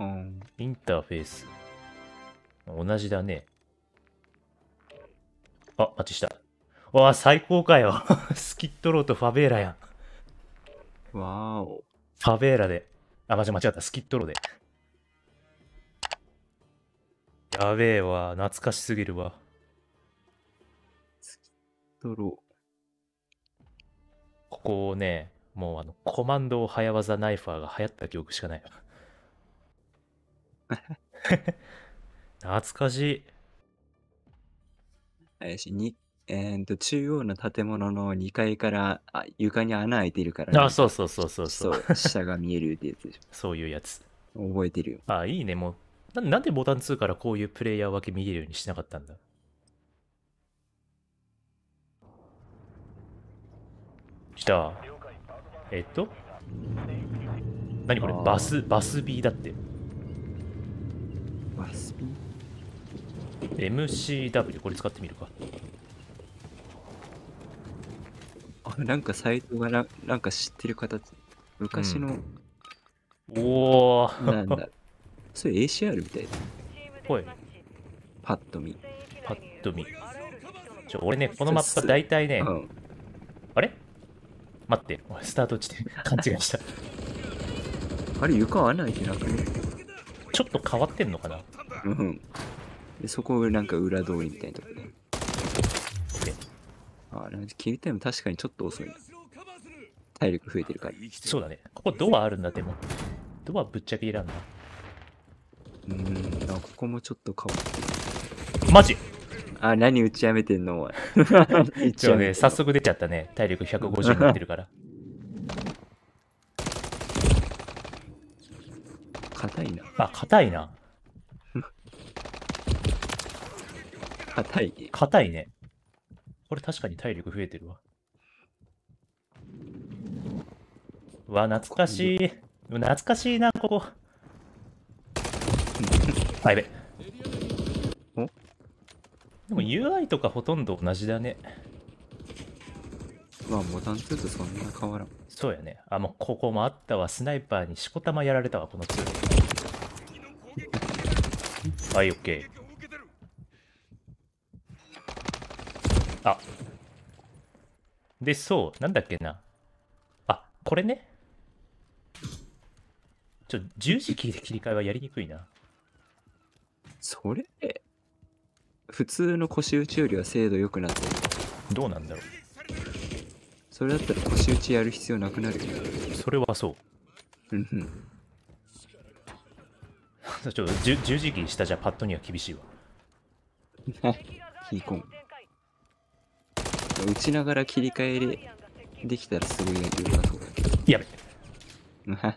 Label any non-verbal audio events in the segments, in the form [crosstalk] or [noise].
うん。インターフェース。同じだね。あ、マッチした。わあ、最高かよ。[laughs] スキットローとファベーラやん。わーお。ファベーラで。あ、間違間違った。スキットローで。やべえわ。懐かしすぎるわ。ドロここね、もうあの、コマンド早技ナイファーが流行った記憶しかないわ。懐かしい。しい。に、えー、と、中央の建物の2階からあ床に穴開いてるから、あ、そうそうそうそうそう。そう、下が見えるってやつでし [laughs] そういうやつ。ょ。覚えてるよ。あ、いいね。もうな、なんでボタン2からこういうプレイヤー分け見れるようにしなかったんだ？来た。えっと？何これ？バス、バス B だって。ワスピ MCW、これ使ってみるか。あ、なんかサイトがななんか知ってる形。昔の、おー、なんだ。[laughs] それ ACR みたいだ。ほい、パッと見。パッと見。ちょ、俺ね、このマップ大体ねう、ん。あれ？待って、俺スタート地点勘違いした。あれ、床穴開いてなくね？ちょっと変わってんのかな？うん。で、そこなんか裏通りみたいなとこで。であ、なんかキルタイム確かにちょっと遅いな。体力増えてるから。そうだね。ここドアあるんだ、でも。ドアぶっちゃけいらんな。うーん、あ、ここもちょっと変わってる。マジ？あ、何打ちやめてんのお前。[laughs] 打ちょね、早速出ちゃったね。体力150になってるから。硬いな。あ、硬いな。硬い。硬いね。これ確かに体力増えてるわ。うわ、懐かしい。懐かしいな、ここ。[laughs] あ、やべ。お？でも UI とかほとんど同じだね。まあ、ボタン2とそんな変わらん。そうやね。あ、もうここもあったわ。スナイパーにしこたまやられたわ、この2。はい、オッケー。あ。で、そう、なんだっけな。あ、これね。ちょ、十字キーで切り替えはやりにくいな。それ、普通の腰打ちよりは精度良くなってる。どうなんだろそれだったら腰打ちやる必要なくなるよ。う。それはそう。うんうん。[laughs] ちょっと十十字キー下じゃパッドには厳しいわ。キーコン。打ちながら切り替えでできたらすごい良さそう。やべ。なんか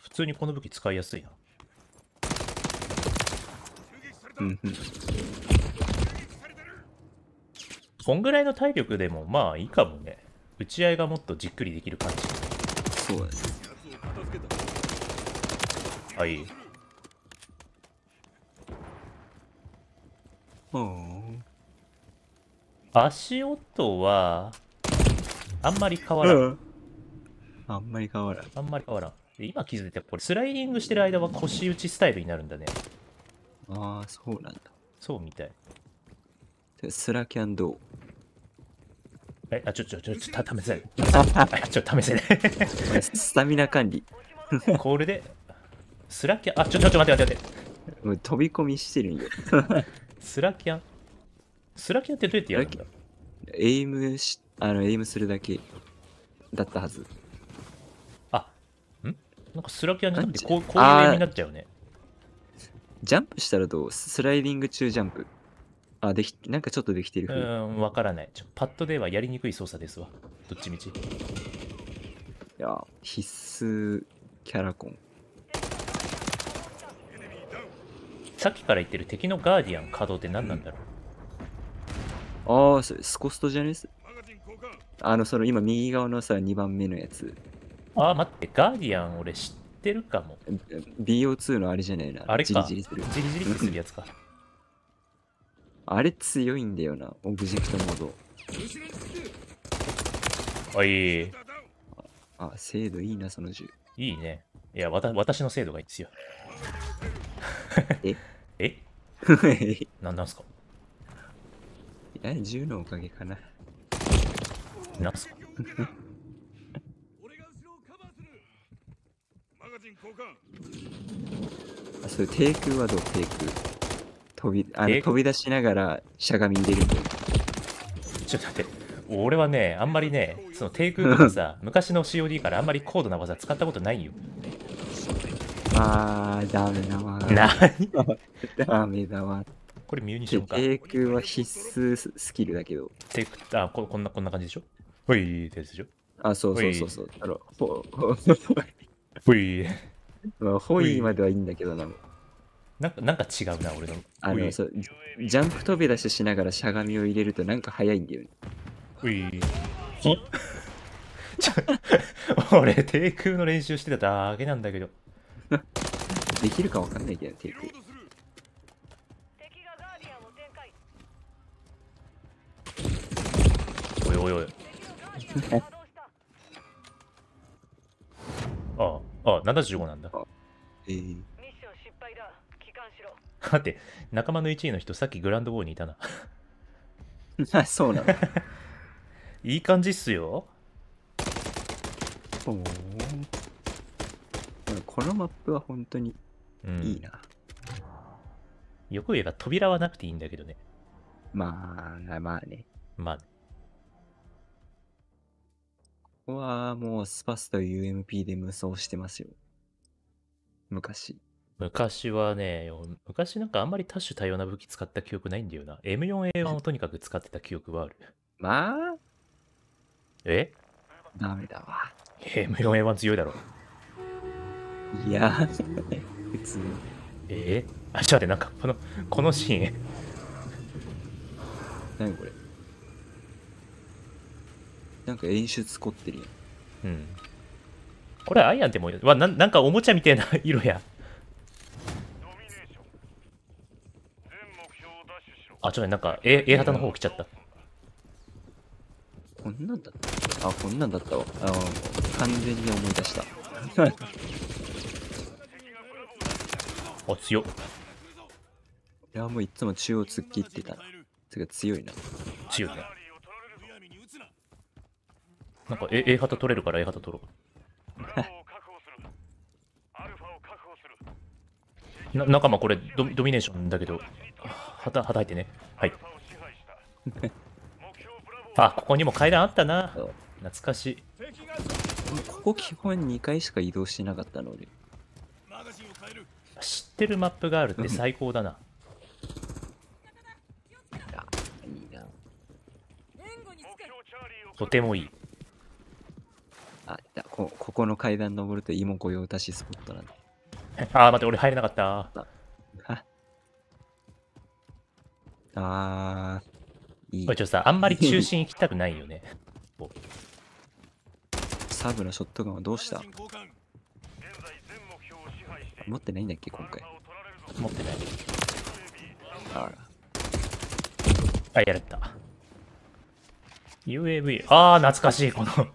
普通にこの武器使いやすいな。うんうん。こんぐらいの体力でもまあいいかもね。打ち合いがもっとじっくりできる感じ。そうだね。はい。うん。足音は、あんまり変わらん。あんまり変わらん。あんまり変わらん。で今気づいたこれスライディングしてる間は腰打ちスタイルになるんだね。ああ、そうなんだ。そうみたい。でスラキャンどう？え、あ、ちょ、ちょ、ちょ、ちょ、た試せない。[laughs] あちょ、試せない。スタミナ管理。[laughs] これで、スラキャン、あ、ちょ、ちょ、ちょ、待って待って待って。もう飛び込みしてるんよ。[laughs] スラキャン？スラキャンってどうやってやるんだ？エイムし、あの、エイムするだけだったはず。あ、ん？なんかスラキャンじゃなくてこう、こういうあー絵になっちゃうね。ジャンプしたらどう？スライディング中ジャンプ。あ、でき、なんかちょっとできてるう風。ーん、わからない。ちょパッドではやりにくい操作ですわ。どっちみち。いや、必須キャラコン。さっきから言ってる敵のガーディアン稼働って何なんだろう、ああ、それスコストじゃね？すあの、その今右側のさ、2番目のやつ。あー、待って、ガーディアン俺知ってるかも。BO2 のあれじゃないな。あれか。ジリジリする。ジリジリするやつか。あれ強いんだよな、オブジェクトモード。あ、いい。あ、精度いいな、その銃。いいね。いや、わた私の精度がいいんですよ。え？[laughs] え？[laughs] なんなんすか？え、銃のおかげかな。なんすか俺が後ろをカバーするマガジン交換あ、それ、低空はどう？低空。飛び、あの、飛び出しながらしゃがみ入れるんだよ。ちょっと待って。俺はね、あんまりね、その低空とかさ、[laughs] 昔の COD からあんまり高度な技使ったことないよ。あー、ダメだわ。なにダメだわ。これミューニションか。低空は必須ススキルだけど。低空、あこ、こんな、こんな感じでしょ？ほいってやつでしょ？あ、そうそうそうそう。あの、ほ、ほ、ほい。まあ、ホイまではいいんだけどな。なんか、なんか違うな、俺の。あの、そう、ジャンプ飛び出ししながらしゃがみを入れるとなんか早いんだよね。ほい。[laughs] ちょ [laughs] 俺、低空の練習してただけなんだけど。できるかわかんないけど、低空。ロードする敵がガーディアンを展開おいおいおい。ああ、ああ、75なんだ。えー、ミッション失敗だ帰還しろ待って、仲間の1位の人、さっきグランドウォーにいたな。あ、[laughs] そうなの。[laughs] いい感じっすよ。このマップは本当にうん。いいな。よく言えば扉はなくていいんだけどね。まあ、まあね。まあ、ここはもうスパスと UMP で無双してますよ。昔。昔はね、昔なんかあんまり多種多様な武器使った記憶ないんだよな。M4A1 をとにかく使ってた記憶はある。まあ、え？ダメだわ。?M4A1 強いだろ。いや、[laughs] 普通。え？あ、ちょっと待って、なんかこの、このシーン、何これ？なんか演出凝ってるやん。うん。これアイアンでも、わななんかおもちゃみたいな色や。あ、ちょっとなんか A, A 旗の方来ちゃった。こんなんだったあ、こんなんだったわ。あ完全に思い出した。[laughs] あ、強っ。俺はもういつも中央突っ切ってたな。つうか強いな。強いね。チャーリーを取られるぞむやみに撃つななんか A, A 旗取れるから A 旗取ろう。[laughs] な仲間これドミドミネーションだけど、旗、旗入ってね。はい [laughs] あ、ここにも階段あったな。懐かしい。ここ基本2回しか移動してなかったの俺。マガジンを変える知ってるマップがあるって最高だな。とてもいい。あ、いたこここの階段登ると芋御用達スポットなんだ。あー、待って、俺入れなかった。あ [laughs] あー、いいこれ。ちょっとさ、あんまり中心行きたくないよね。[laughs] サブのショットガンはどうした？持ってないんだっけ今回持ってない。あら。あ、やられた。UAV。あー、懐かしい。この、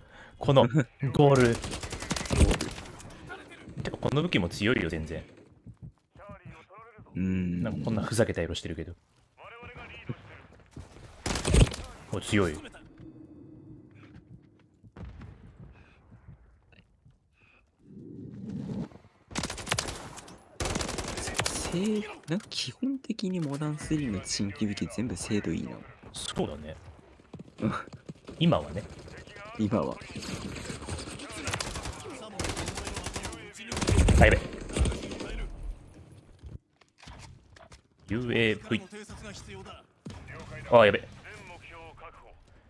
この、[laughs] ゴール。てか、この武器も強いよ、全然。うーん。なんかこんなふざけた色してるけど。お、強い。精なんか基本的にモダン3の新規武器全部精度いいな。そうだねうん。今はね。今は。あ、やべ。UAV。偵察が必要だあ、やべ。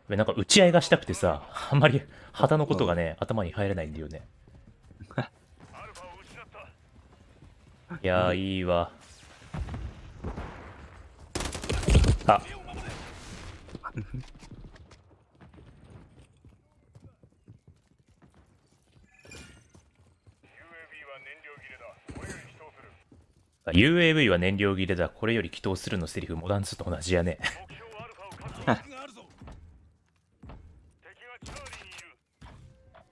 なんか打ち合いがしたくてさ、あんまり旗のことがね、頭に入れないんだよね。いやー、いいわ。あ、[laughs] UAV は燃料切れだ俺より祈祷する UAV は燃料切れだ。これより祈祷するのセリフ、モダン2と同じやね。[laughs]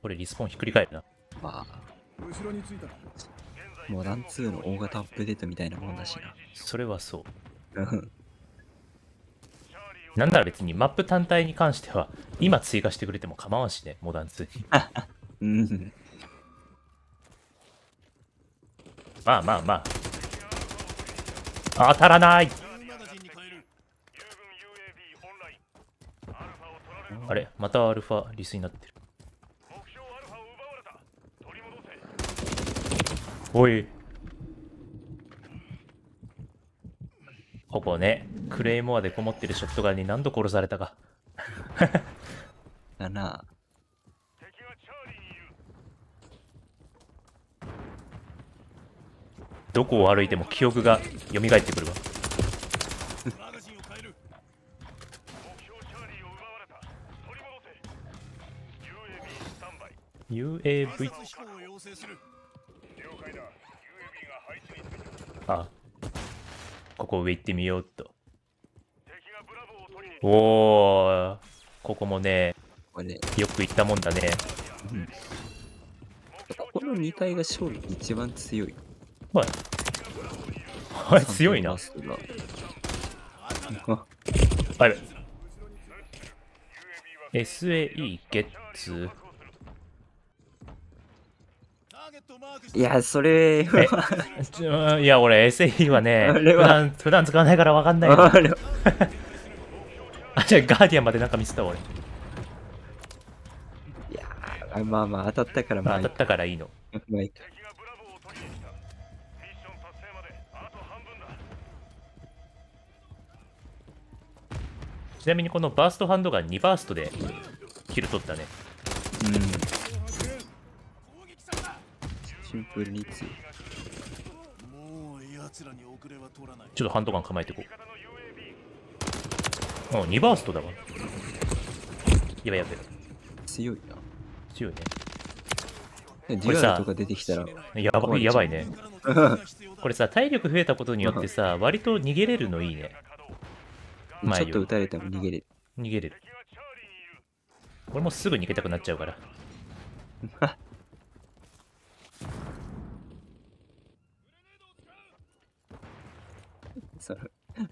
これリスポーンひっくり返るな。まあ、後ろについたモダン2の大型アップデートみたいなもんだしそれはそう。な。うん [laughs] なんなら別にマップ単体に関しては、今追加してくれても構わんしね、モダン2に。[laughs] うん。まあまあまあ。当たらないあれ？またアルファリスになってる。おい。ほぼね、クレイモアでこもってるショットガンに何度殺されたか。だな。どこを歩いても記憶が蘇ってくるわ。UAV あここ上行ってみようっと。おーここもねよく行ったもんだね。ここの2体が勝利一番強い。はい。はい強いな。あやべ SAE ゲッツいや、それは、[laughs] いや俺 SAE はね普段普段使わないから分かんないよ。あれ [laughs] あじゃあガーディアンまでなんか見せた俺、いやーまあまあ当たったからまあ、当たったからいいの。まあいいかちなみにこのバーストハンドガン2バーストでキル取ったね。うん。シンプルに強い。ちょっとハンドガン構えていこう。あ2バーストだわ。やばいやばい強いな。強いね。デこれさとか出てきたら、やばいやばいね。[laughs] これさ体力増えたことによってさ割と逃げれるのいいね。まあちょっと撃たれても逃げれる。逃げれる俺もすぐ逃げたくなっちゃうから [laughs] その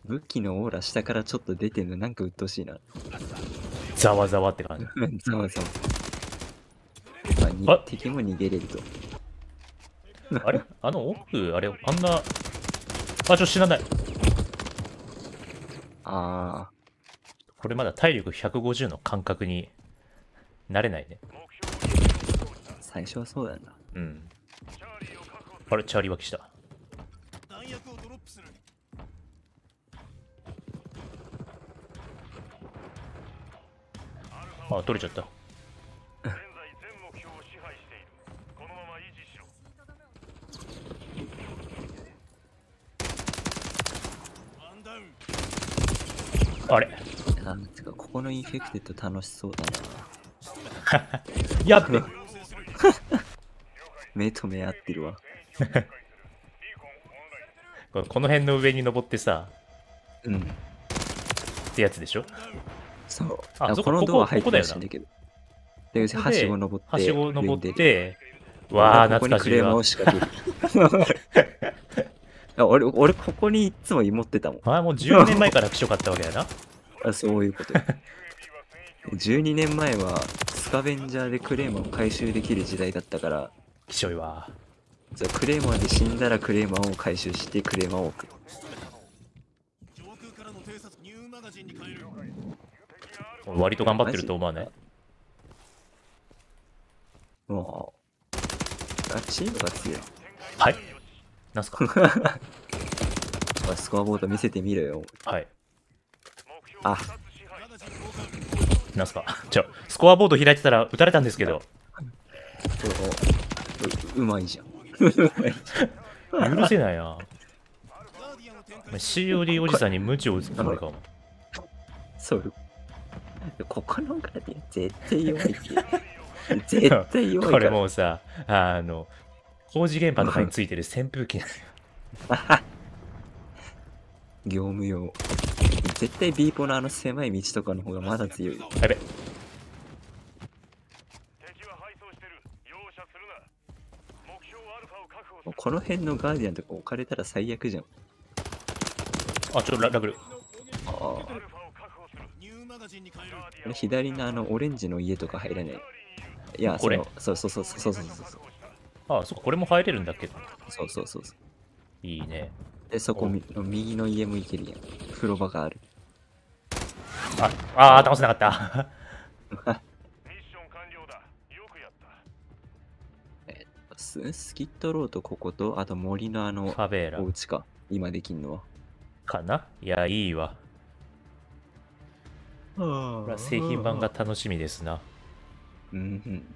武器のオーラ下からちょっと出てんのなんか鬱陶しいな。ざわざわって感じ [laughs] ざわざわ。あ敵も逃げれると。あれ？あの奥あれあんなあちょっと死なないあこれまだ体力150の感覚になれないね。あ、最初はそうだな。うん。あれチャーリー湧きした。弾薬をドロップする。あ取れちゃったワンダウンあれなんつうか、ここの infected 楽しそうだな。やっべ [laughs] 目と目合ってるわ。こ [laughs] この辺の上に登ってさうん。ってやつでしょ？そう。あそこのドア入ってここだよなほしいんだけど。で、はしご登って。はしご登ってわあ懐かしいわ [laughs] 俺、俺、ここにいつも芋ってたもん。あもう10年前から気象かったわけやな [laughs] あそういうこと。12年前はスカベンジャーでクレーマーを回収できる時代だったから、気象いわそうクレーマーで死んだらクレーマーを回収してクレーマーを置く。割と頑張ってると思わない？もう、あ、チームが強い。はいなんすか？[laughs] スコアボード見せてみろよ。はいあ、なんすか？[laughs] ちょスコアボード開いてたら撃たれたんですけどうううまいじゃん。[laughs] 許せないな COD おじさんに無知を打つつもりかもそう。ここのガーディアン絶対弱いって。絶対弱いこれから。もうさあの工事現場とかについてる扇風機 [laughs] 業務用。絶対ビーポのあの狭い道とかの方がまだ強い。やべこの辺のガーディアンとか置かれたら最悪じゃん。あちょっとララル。ああ左のあのオレンジの家とか入らない。いやこれ。そのそうそうそうそうそうそう。あ、そっか、これも入れるんだっけそうそうそうそう。いいね。で、そこみ右の家も行けるやん。風呂場がある。あ、あー、倒せなかった。ミッション完了だよくやったススキットローとここと、あと森のあのフ、ァベーラお家か。今できんのは。かな？いや、いいわ。これは製品版が楽しみですな。うんうん。